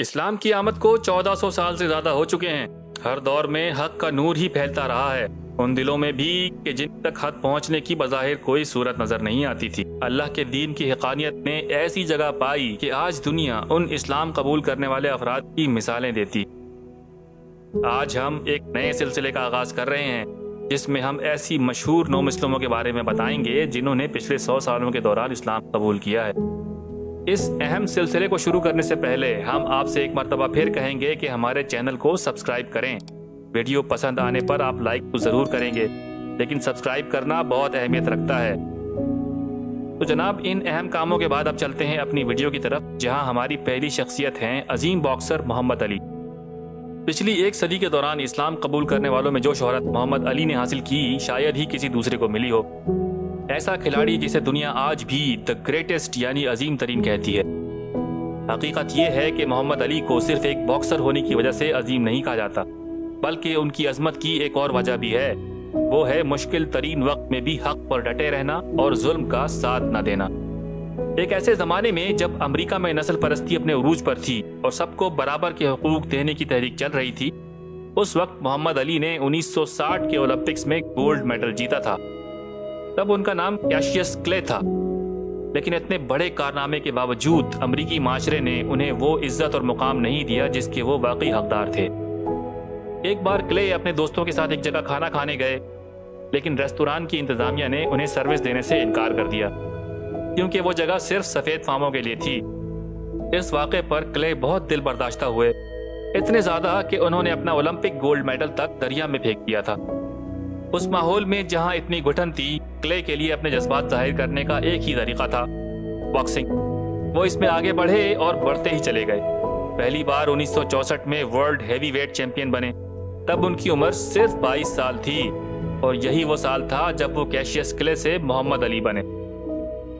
इस्लाम की आमद को 1400 साल से ज़्यादा हो चुके हैं। हर दौर में हक का नूर ही फैलता रहा है। उन दिलों में भी कि जिन तक हक पहुँचने की बजाहिर कोई सूरत नज़र नहीं आती थी। अल्लाह के दीन की हकानियत ने ऐसी जगह पाई कि आज दुनिया उन इस्लाम कबूल करने वाले अफराद की मिसालें देती। आज हम एक नए सिलसिले का आगाज़ कर रहे हैं, जिसमें हम ऐसी मशहूर नौ मुस्लिमों के बारे में बताएँगे जिन्होंने पिछले सौ सालों के दौरान इस्लाम कबूल किया है। इस अहम सिलसिले को शुरू करने से पहले हम आपसे एक मरतबा फिर कहेंगे कि हमारे चैनल को सब्सक्राइब करें। वीडियो पसंद आने पर आप लाइक तो ज़रूर करेंगे, लेकिन सब्सक्राइब करना बहुत अहमियत रखता है। तो जनाब, इन अहम कामों के बाद अब चलते हैं अपनी वीडियो की तरफ़, जहाँ हमारी पहली शख्सियत हैं अजीम बॉक्सर मोहम्मद अली। पिछली एक सदी के दौरान इस्लाम कबूल करने वालों में जो शहरत मोहम्मद अली ने हासिल की, शायद ही किसी दूसरे को मिली हो। ऐसा खिलाड़ी जिसे दुनिया आज भी द ग्रेटेस्ट यानी अजीम तरीन कहती है। हकीकत यह है कि मोहम्मद अली को सिर्फ़ एक बॉक्सर होने की वजह से अजीम नहीं कहा जाता, बल्कि उनकी अजमत की एक और वजह भी है। वो है मुश्किल तरीन वक्त में भी हक पर डटे रहना और जुल्म का साथ न देना। एक ऐसे जमाने में जब अमेरिका में नस्ल परस्ती अपने उरूज पर थी और सबको बराबर के हकूक देने की तहरीक चल रही थी, उस वक्त मोहम्मद अली ने 1960 के ओलंपिक्स में गोल्ड मेडल जीता था। तब उनका नाम कैशियस क्ले था। लेकिन इतने बड़े कारनामे के बावजूद अमरीकी माशरे ने उन्हें वो इज़्ज़त और मुकाम नहीं दिया जिसके वो वाकई हकदार थे। एक बार क्ले अपने दोस्तों के साथ एक जगह खाना खाने गए, लेकिन रेस्तोरान की इंतजामिया ने उन्हें सर्विस देने से इनकार कर दिया, क्योंकि वो जगह सिर्फ़ सफ़ेद फार्मों के लिए थी। इस वाक़े पर क्ले बहुत दिल बर्दाश्ता हुए। इतने ज़्यादा कि उन्होंने अपना ओलंपिक गोल्ड मेडल तक दरिया में फेंक दिया था। उस माहौल में जहाँ इतनी घुटन थी, क्ले के लिए अपने जज्बात ज़ाहिर करने का एक ही तरीका था बॉक्सिंग वो इसमें आगे बढ़े और बढ़ते ही चले गए। पहली बार 1964 में वर्ल्ड हैवी वेट चैंपियन बने। तब उनकी उम्र सिर्फ़ 22 साल थी, और यही वो साल था जब वो कैशियस क्ले से मोहम्मद अली बने।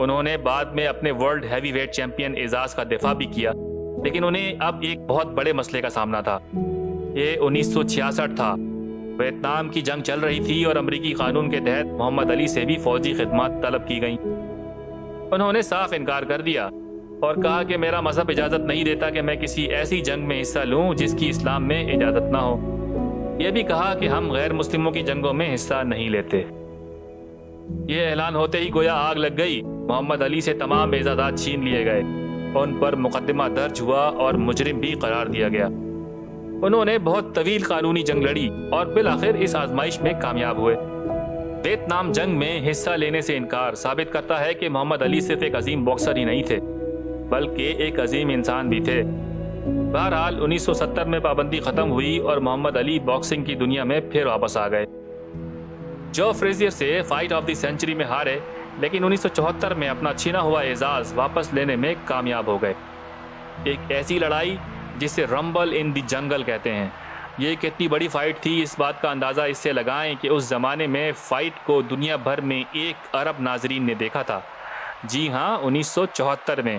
उन्होंने बाद में अपने वर्ल्ड हैवी वेट चैंपियन एजाज का दिफा भी किया, लेकिन उन्हें अब एक बहुत बड़े मसले का सामना था। ये उन्नीस सौ छियासठ था। वियतनाम की जंग चल रही थी और अमरीकी कानून के तहत मोहम्मद अली से भी फौजी खिदमत तलब की गई। उन्होंने साफ़ इनकार कर दिया और कहा कि मेरा मज़हब इजाज़त नहीं देता कि मैं किसी ऐसी जंग में हिस्सा लूँ जिसकी इस्लाम में इजाज़त ना हो। यह भी कहा कि हम गैर मुस्लिमों की जंगों में हिस्सा नहीं लेते। ये ऐलान होते ही गोया आग लग गई। मोहम्मद अली से तमाम एजाजात छीन लिए गए। उन पर मुकदमा दर्ज हुआ और मुजरिम भी करार दिया गया। उन्होंने बहुत तवील कानूनी जंग लड़ी और बिल आखिर इस आजमाइश में कामयाब हुए। वियतनाम जंग में हिस्सा लेने से इनकार साबित करता है कि मोहम्मद अली सिर्फ़ एक अजीम बॉक्सर ही नहीं थे, बल्कि एक अजीम इंसान भी थे। बहरहाल 1970 में पाबंदी खत्म हुई और मोहम्मद अली बॉक्सिंग की दुनिया में फिर वापस आ गए। जो फ्रेजियर से फाइट ऑफ़ द सेंचुरी में हारे, लेकिन 1974 में अपना छीना हुआ एजाज वापस लेने में कामयाब हो गए। एक ऐसी लड़ाई जिसे रंबल इन द जंगल कहते हैं। ये कितनी बड़ी फाइट थी, इस बात का अंदाज़ा इससे लगाएँ कि उस ज़माने में फ़ाइट को दुनिया भर में एक अरब नाजरीन ने देखा था। जी हाँ उन्नीस सौ चौहत्तर में।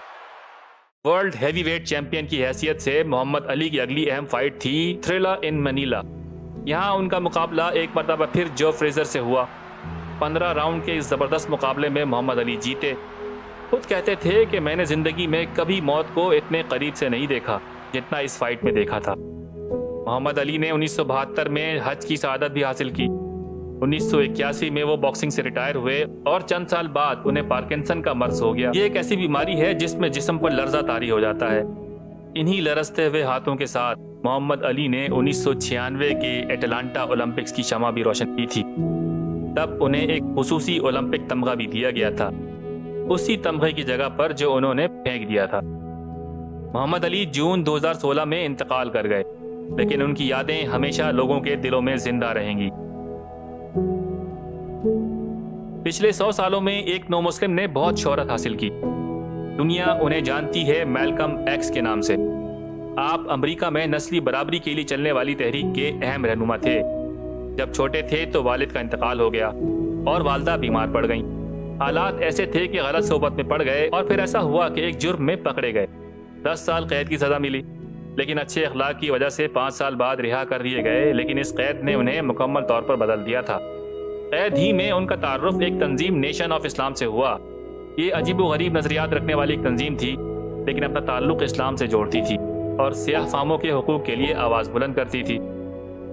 वर्ल्ड हैवी वेट चैंपियन की हैसियत से मोहम्मद अली की अगली अहम फाइट थी थ्रिला इन मनीला यहाँ उनका मुकाबला एक मरतबा फिर जो फ्रेजर से हुआ। पंद्रह राउंड के इस ज़बरदस्त मुकाबले में मोहम्मद अली जीते। खुद कहते थे कि मैंने ज़िंदगी में कभी मौत को इतने करीब से नहीं देखा। जितना इस फाइट में देखा था। मोहम्मद अली ने उन्नीस में हज की शहादत भी हासिल की। उन्नीस में वो बॉक्सिंग से रिटायर हुए और चंद साल बाद उन्हें पार्किंसन का मर्ज हो गया। ये एक ऐसी बीमारी है जिसमें जिस्म पर लर्जा तारी हो जाता है। इन्हीं लरसते हुए हाथों के साथ मोहम्मद अली ने उन्नीस के एटलांटा ओलंपिक्स की शमा भी रोशन की थी। तब उन्हें एक खसूसी ओलंपिक तमगा भी दिया गया था। उसी तमगे की जगह पर जो उन्होंने फेंक दिया था। मोहम्मद अली जून 2016 में इंतकाल कर गए, लेकिन उनकी यादें हमेशा लोगों के दिलों में ज़िंदा रहेंगी। पिछले सौ सालों में एक नौ मुस्लिम ने बहुत शोहरत हासिल की। दुनिया उन्हें जानती है मेलकम एक्स के नाम से। आप अमेरिका में नस्ली बराबरी के लिए चलने वाली तहरीक के अहम रहनुमा थे। जब छोटे थे तो वालिद का इंतकाल हो गया और वालदा बीमार पड़ गईं। हालात ऐसे थे कि गलत सोबत में पड़ गए और फिर ऐसा हुआ कि एक जुर्म में पकड़े गए। दस साल कैद की सज़ा मिली। लेकिन अच्छे अखलाक की वजह से पाँच साल बाद रिहा कर दिए गए, लेकिन इस कैद ने उन्हें मुकम्मल तौर पर बदल दिया था। कैद ही में उनका तारफ़ एक तंजीम नेशन ऑफ़ इस्लाम से हुआ। ये अजीब व गरीब नजरियात रखने वाली एक तंजीम थी, लेकिन अपना ताल्लुक इस्लाम से जोड़ती थी और सियाह फामों के हकूक के लिए आवाज़ बुलंद करती थी।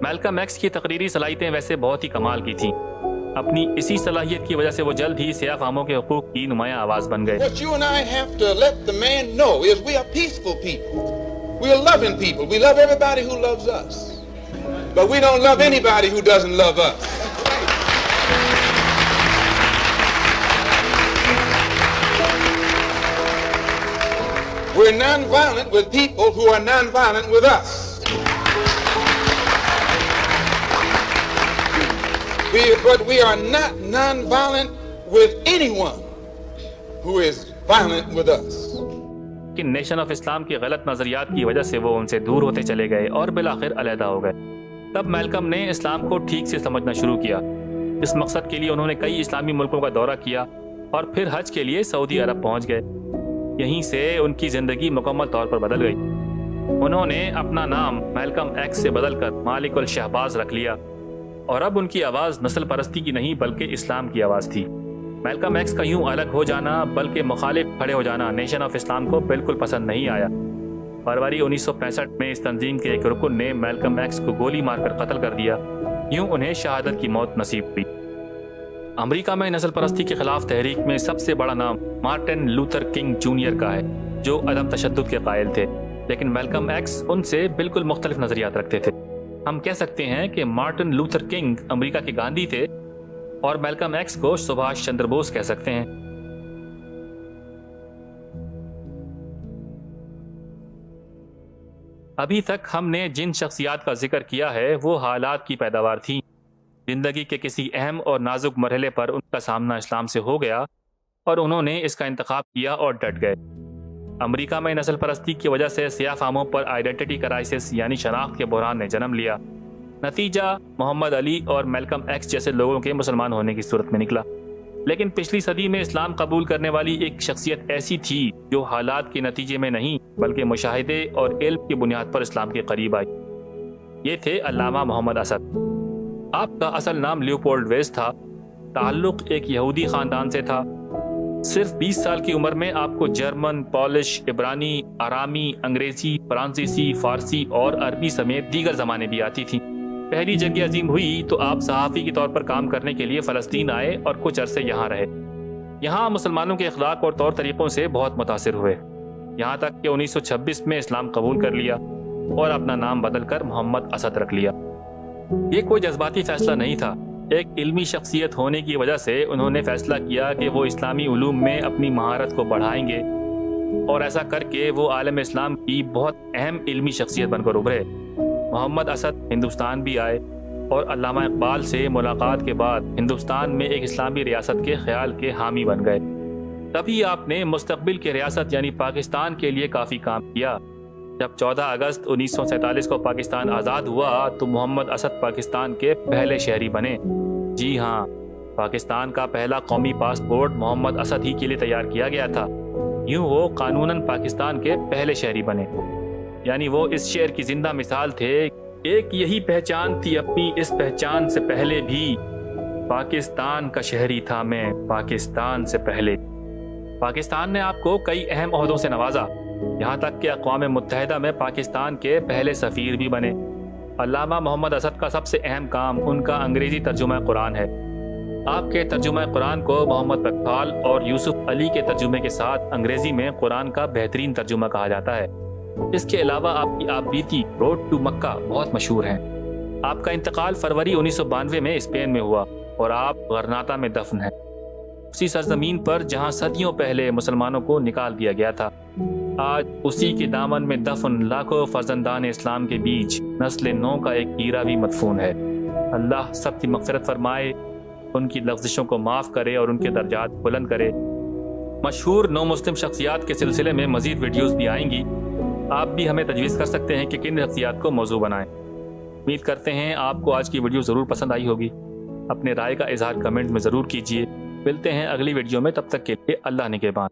मेलकम एक्स की तकरीरी सलाहियतें वैसे बहुत ही कमाल की थीं। अपनी इसी सलाहियत की वजह से वो जल्द ही सियाह फामों के हकूक की नुमाया आवाज़ बन गए. We're nonviolent with people who are nonviolent with us. We, but we are not nonviolent with anyone who is violent with us. कि नेशन ऑफ़ इस्लाम की गलत नजरियात की वजह से वो उनसे दूर होते चले गए और बिलाखिर अलहदा हो गए। तब मेलकम ने इस्लाम को ठीक से समझना शुरू किया। इस मकसद के लिए उन्होंने कई इस्लामी मुल्कों का दौरा किया और फिर हज के लिए सऊदी अरब पहुँच गए। यहीं से उनकी ज़िंदगी मुकम्मल तौर पर बदल गई। उन्होंने अपना नाम मेलकम एक्स से बदलकर मालिकुल शहबाज रख लिया। और अब उनकी आवाज़ नस्ल परस्ती की नहीं, बल्कि इस्लाम की आवाज़ थी। मेलकम एक्स का यूँ अलग हो जाना, बल्कि मुखालिफ खड़े हो जाना, नेशन ऑफ़ इस्लाम को बिल्कुल पसंद नहीं आया। फरवरी 1965 में इस तंजीम के एक रुकन ने मेलकम एक्स को गोली मारकर कत्ल कर दिया। यूँ उन्हें शहादत की मौत नसीब हुई। अमेरिका में नस्ल परस्ती के खिलाफ तहरीक में सबसे बड़ा नाम मार्टिन लूथर किंग जूनियर का है, जो अदम तशद के कायल थे। लेकिन मेलकम एक्स उनसे बिल्कुल मुख्तलिफ़ नज़रियात रखते थे। हम कह सकते हैं कि मार्टिन लूथर किंग अमेरिका के गांधी थे और मेलकम एक्स को सुभाष चंद्र बोस कह सकते हैं। अभी तक हमने जिन शख्सियात का ज़िक्र किया है, वो हालात की पैदावार थी। ज़िंदगी के किसी अहम और नाजुक मरहले पर उनका सामना इस्लाम से हो गया और उन्होंने इसका इंतखब किया और डट गए। अमेरिका में नस्ल परस्ती की वजह से सिया फामों पर आइडेंटिटी क्राइसिस यानी शनाख्त के बहरान ने जन्म लिया। नतीजा, मोहम्मद अली और मेलकम एक्स जैसे लोगों के मुसलमान होने की सूरत में निकला। लेकिन पिछली सदी में इस्लाम कबूल करने वाली एक शख्सियत ऐसी थी जो हालात के नतीजे में नहीं, बल्कि मुशाहिदे और इल्म की बुनियाद पर इस्लाम के करीब आई। ये थे अल्लामा मोहम्मद असद। आपका असल नाम लियोपोल्ड वेस था। ताल्लुक एक यहूदी ख़ानदान से था। सिर्फ़ 20 साल की उम्र में आपको जर्मन, पॉलिश, इब्रानी आरामी अंग्रेज़ी, फ्रांसीसी, फारसी और अरबी समेत दीगर जमाने भी आती थी। पहली जंग अजीम हुई तो आप सहाफ़ी के तौर पर काम करने के लिए फ़लस्तीन आए और कुछ अरसे यहाँ रहे। यहाँ मुसलमानों के अखलाक और तौर तरीक़ों से बहुत मुतासर हुए। यहाँ तक कि 1926 में इस्लाम कबूल कर लिया और अपना नाम बदल कर मोहम्मद असद रख लिया। ये कोई जज्बाती फैसला नहीं था। एक इल्मी शख्सियत होने की वजह से उन्होंने फैसला किया कि वो इस्लामी उलूम में अपनी महारत को बढ़ाएँगे। और ऐसा करके वो आलम इस्लाम की बहुत अहम इल्मी शख्सियत बनकर उभरे। मोहम्मद असद हिंदुस्तान भी आए और अल्लामा इकबाल से मुलाकात के बाद हिंदुस्तान में एक इस्लामी रियासत के ख्याल के हामी बन गए। तभी आपने मुस्तबिल की रियासत यानी पाकिस्तान के लिए काफ़ी काम किया। जब 14 अगस्त उन्नीस को पाकिस्तान आज़ाद हुआ तो मोहम्मद असद पाकिस्तान के पहले शहरी बने। जी हाँ पाकिस्तान का पहला कौमी पासपोर्ट मोहम्मद असद ही के लिए तैयार किया गया था। यूँ वो कानूनन पाकिस्तान के पहले शहरी बने। यानी वो इस शहर की ज़िंदा मिसाल थे, एक यही पहचान थी अपनी, इस पहचान से पहले भी। पाकिस्तान का शहरी था मैं, पाकिस्तान से पहले। पाकिस्तान ने आपको कई अहम अहदों से नवाजा। यहाँ तक कि अकवा मुतहदा में पाकिस्तान के पहले सफ़ीर भी बने। अल्लामा मोहम्मद असद का सबसे अहम काम उनका अंग्रेज़ी तर्जुमा कुरान है। आपके तर्जुमा कुरान को मोहम्मद बकफाल और यूसुफ अली के तर्जुमे के साथ अंग्रेज़ी में कुरान का बेहतरीन तर्जुमा कहा जाता है। इसके अलावा आपकी आप बीती रोड टू मक्का बहुत मशहूर हैं। आपका इंतकाल फरवरी उन्नीस सौ बानवे में स्पेन में हुआ और आप गरनाता में दफन हैं। उसी सरजमीन पर जहाँ सदियों पहले मुसलमानों को निकाल दिया गया था। आज उसी के दामन में दफन लाखों फर्जंदान इस्लाम के बीच नस्ल नौ का एक कीरा भी मदफून है। अल्लाह सबकी मफफरत फरमाए, उनकी लफ्जिशों को माफ़ करे और उनके दर्जात बुलंद करे। मशहूर नो मुस्लिम शख्सियात के सिलसिले में मजीद वीडियोज़ भी आएँगी। आप भी हमें तजवीज़ कर सकते हैं कि किन शख्सियात को मौजू बनाएँ। उम्मीद करते हैं आपको आज की वीडियो ज़रूर पसंद आई होगी। अपने राय का इजहार कमेंट में ज़रूर कीजिए। मिलते हैं अगली वीडियो में, तब तक के लिए अल्लाह ने के बाद